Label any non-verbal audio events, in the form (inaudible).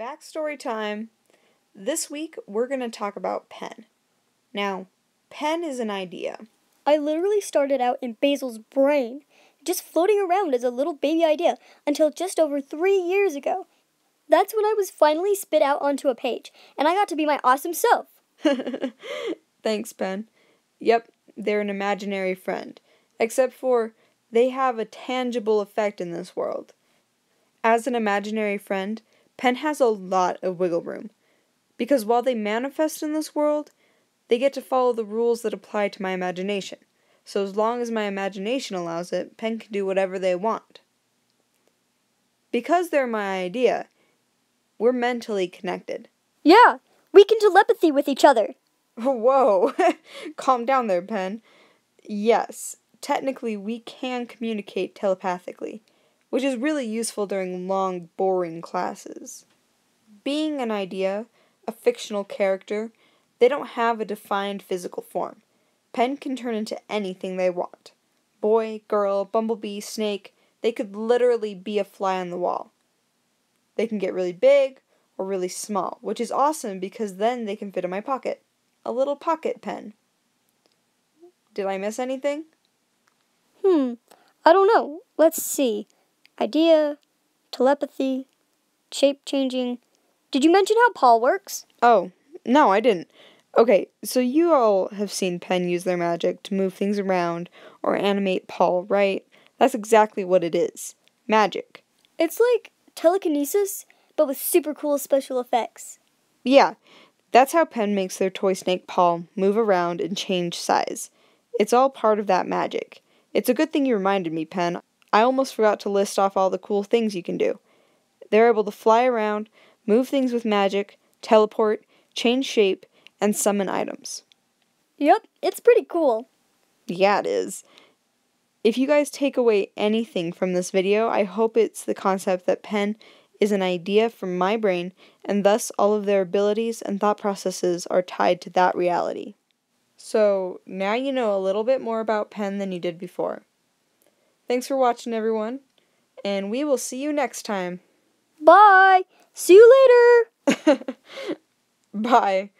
backstory time. This week we're going to talk about pen. Now, pen is an idea. I literally started out in Basil's brain, just floating around as a little baby idea until just over three years ago. That's when I was finally spit out onto a page, and I got to be my awesome self. (laughs) Thanks, Pen. Yep, they're an imaginary friend, except for they have a tangible effect in this world. As an imaginary friend, Pen has a lot of wiggle room. Because while they manifest in this world, they get to follow the rules that apply to my imagination. So as long as my imagination allows it, Pen can do whatever they want. Because they're my idea, we're mentally connected. Yeah, we can telepathy with each other. (laughs) Whoa, (laughs) calm down there, Pen. Yes, technically we can communicate telepathically, which is really useful during long, boring classes. Being an idea, a fictional character, they don't have a defined physical form. Pen can turn into anything they want. Boy, girl, bumblebee, snake, they could literally be a fly on the wall. They can get really big or really small, which is awesome because then they can fit in my pocket. A little pocket pen. Did I miss anything? Hmm, I don't know. Let's see. Idea, telepathy, shape changing. Did you mention how Paul works? Oh, no, I didn't. Okay, so you all have seen Pen use their magic to move things around or animate Paul, right? That's exactly what it is magic. It's like telekinesis, but with super cool special effects. Yeah, that's how Pen makes their toy snake Paul move around and change size. It's all part of that magic. It's a good thing you reminded me, Pen. I almost forgot to list off all the cool things you can do. They're able to fly around, move things with magic, teleport, change shape, and summon items. Yep, it's pretty cool. Yeah, it is. If you guys take away anything from this video, I hope it's the concept that pen is an idea from my brain, and thus all of their abilities and thought processes are tied to that reality. So, now you know a little bit more about pen than you did before. Thanks for watching, everyone, and we will see you next time. Bye! See you later! (laughs) Bye.